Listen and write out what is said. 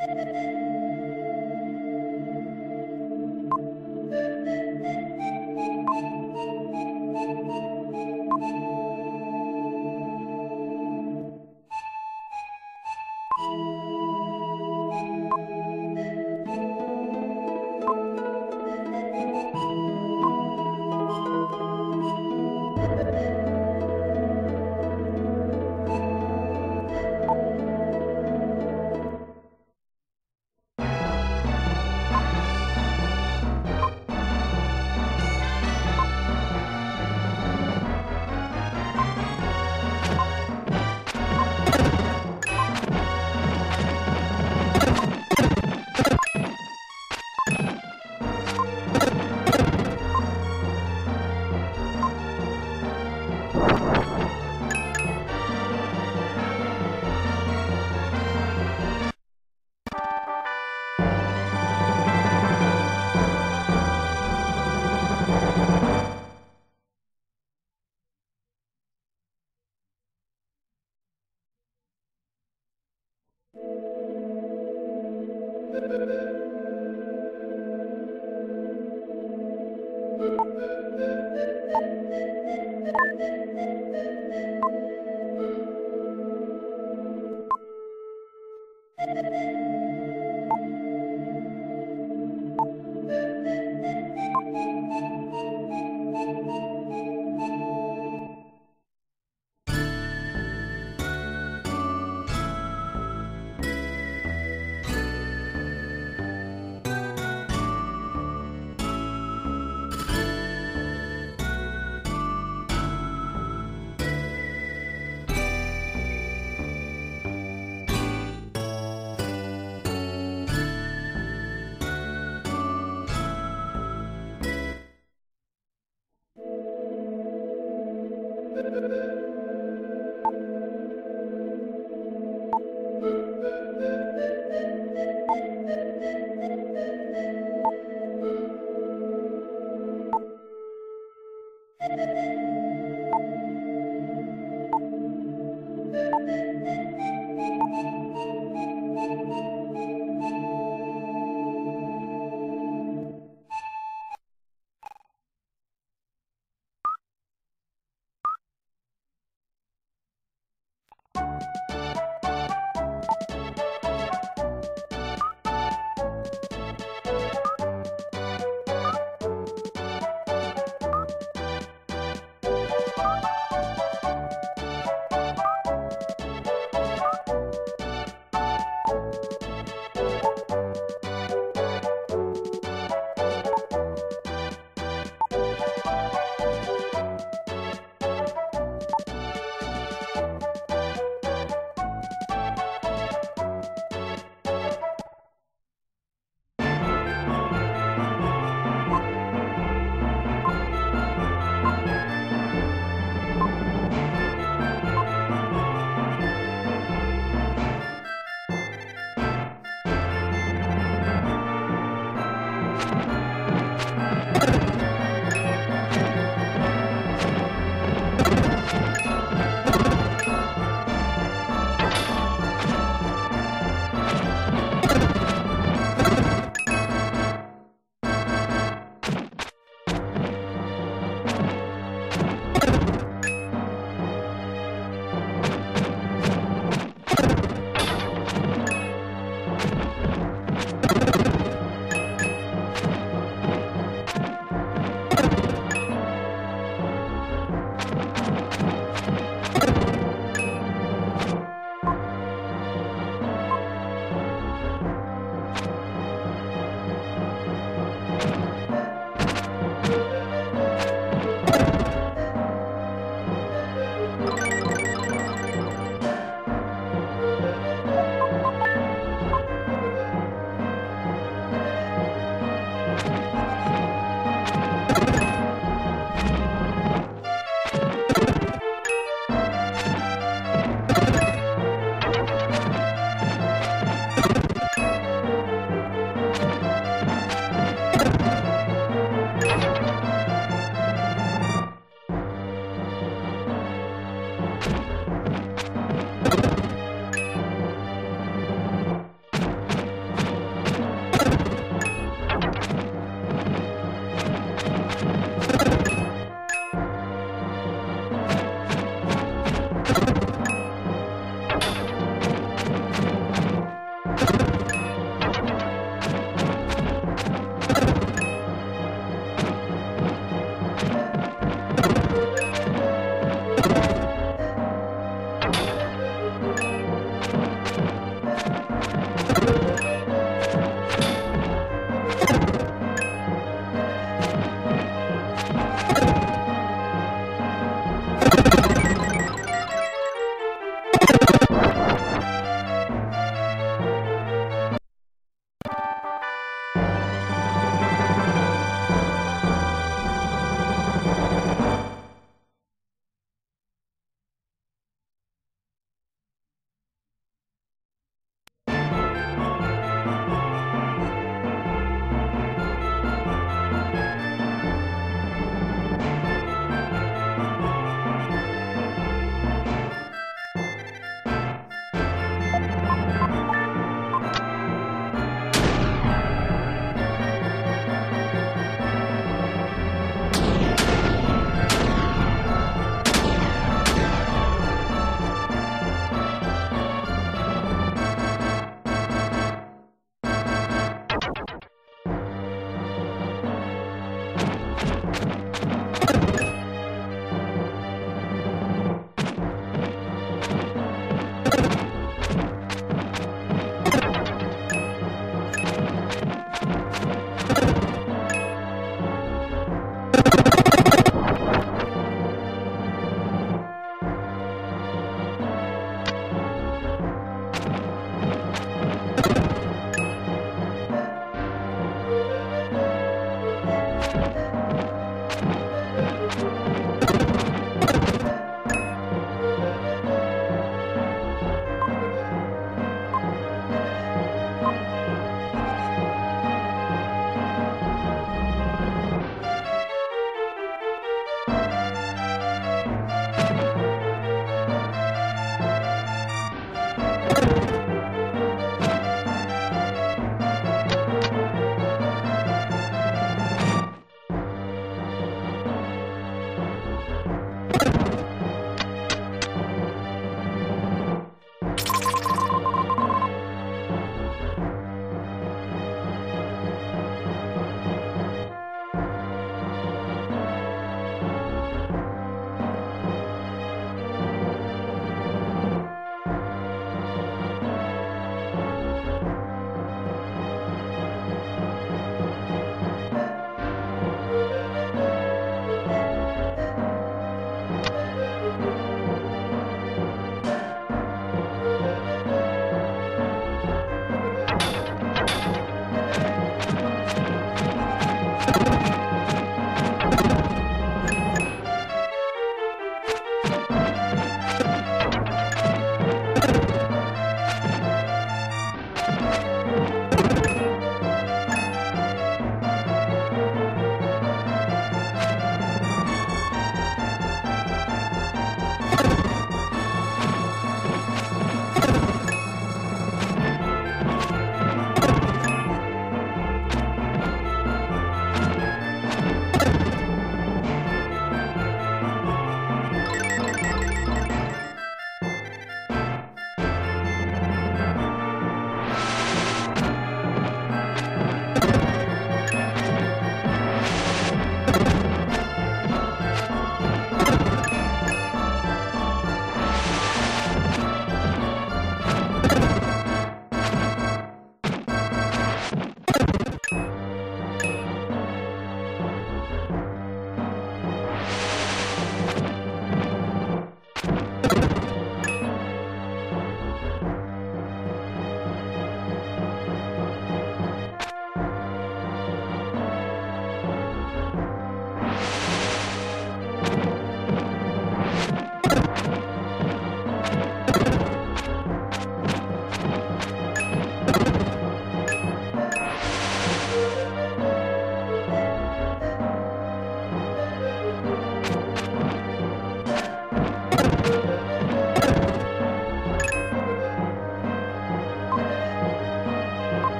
you